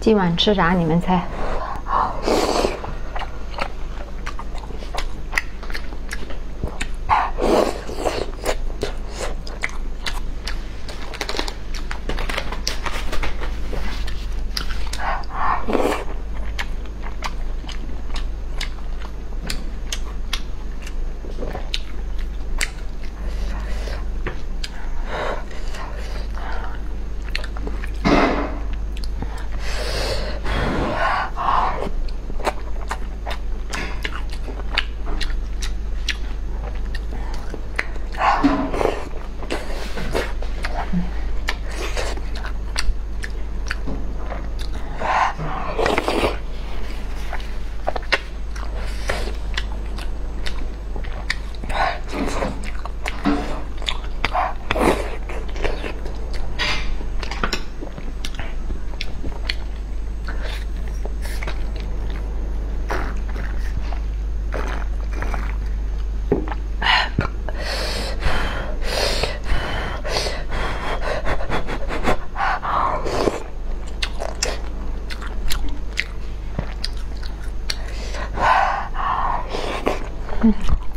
今晚吃啥？你们猜？Okay. 嗯。